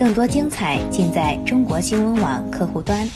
更多精彩尽在中国新闻网客户端。